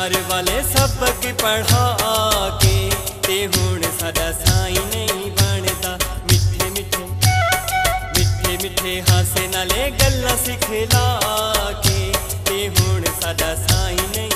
दरबार वाले सबक पढ़ा के। ते हूँ सदा साई नहीं बनता मिठे मिठे मिठे मिठे हासे नाले गल्ला सिखला के। ते हूँ सदा साई नहीं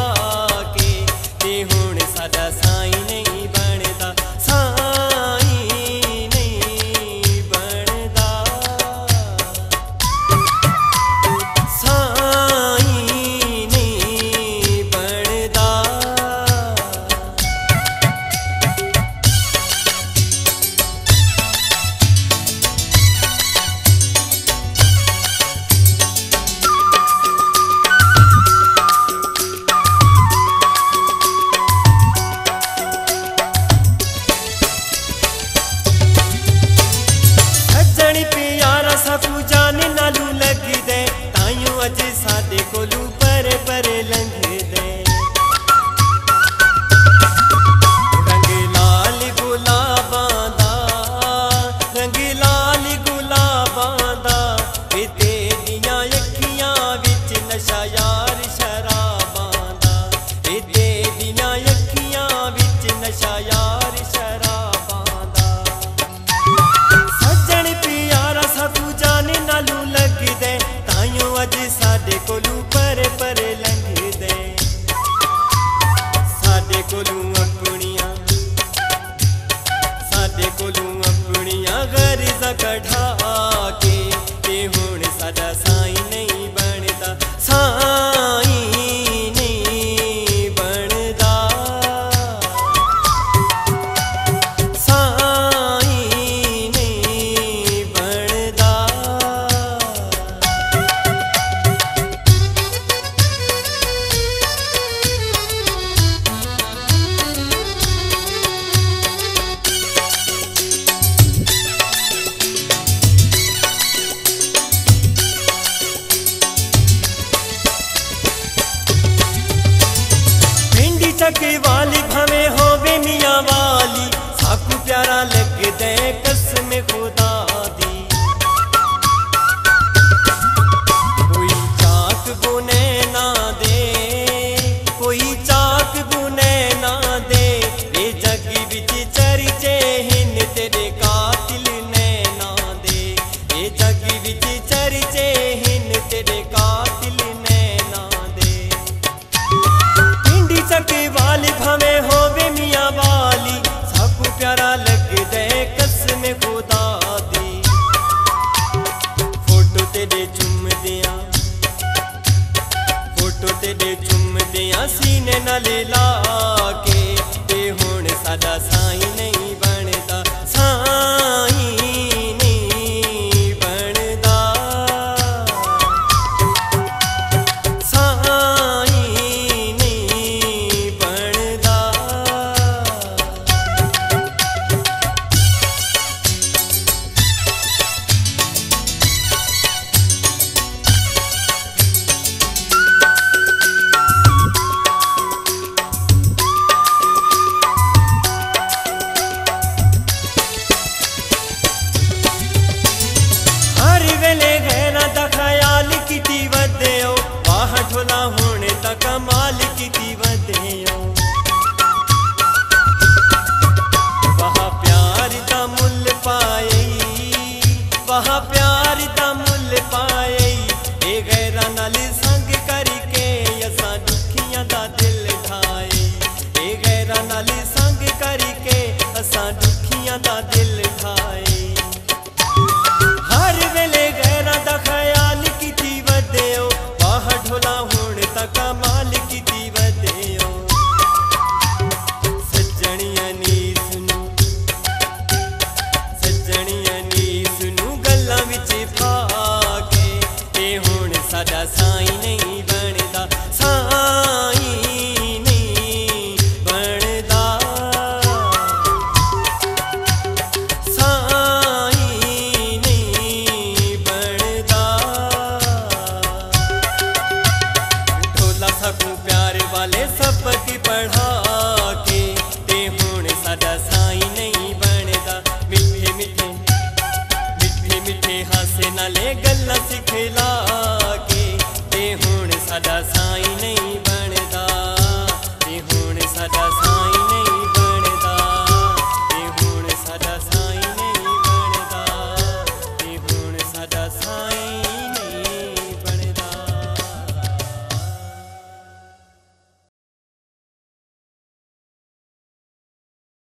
पर पर लंगी की वाली, भवे होवे मिया वाली। साकू प्यारा लग दे कसम खुदा दी। कोई चाक बुने ना दे, कोई चाक बुने ना दे। ये जगी बिच चरचे हिन तेरे कातिल ने ना दे। ये जगी बिच चरचे ਤੇਰੇ ਚੁੰਮਦਿਆਂ। ਫੋਟੋ ਤੇਰੇ ਚੁੰਮਦਿਆਂ ਸੀਨੇ ਨਾਲ ਲਾ। कमाल की दीवतियों वहाँ प्यार का मुल पाए वहाँ प्यार